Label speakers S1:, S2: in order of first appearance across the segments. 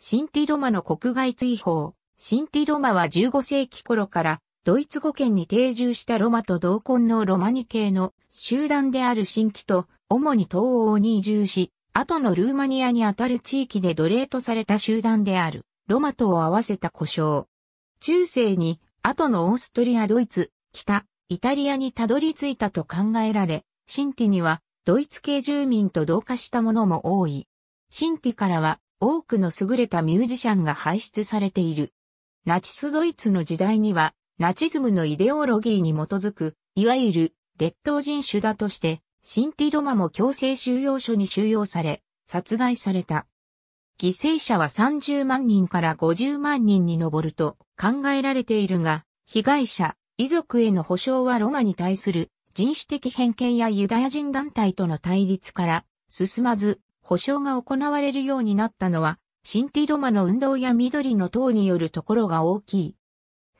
S1: シンティロマの国外追放。シンティロマは15世紀頃からドイツ語圏に定住したロマと同根のロマニ系の集団である新規と主に東欧に移住し、後のルーマニアにあたる地域で奴隷とされた集団であるロマとを合わせた故障。中世に後のオーストリア、ドイツ、北、イタリアにたどり着いたと考えられ、シンティにはドイツ系住民と同化したものも多い。シンティからは多くの優れたミュージシャンが輩出されている。ナチスドイツの時代には、ナチズムのイデオロギーに基づく、いわゆる劣等人種だとして、シンティロマも強制収容所に収容され、殺害された。犠牲者は30万人から50万人に上ると考えられているが、被害者、遺族への保障はロマに対する人種的偏見やユダヤ人団体との対立から進まず、保障が行われるようになったのは、シンティロマの運動や緑の党によるところが大きい。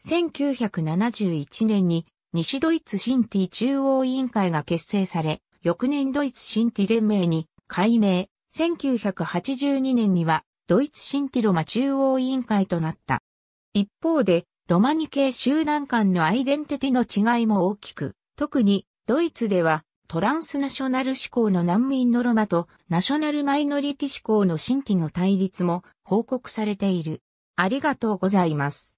S1: 1971年に西ドイツシンティ中央委員会が結成され、翌年ドイツシンティ連盟に改名、1982年にはドイツシンティロマ中央委員会となった。一方で、ロマニ系集団間のアイデンティティの違いも大きく、特にドイツではトランスナショナル志向の難民のロマとナショナルマイノリティ志向の新規の対立も報告されている。ありがとうございます。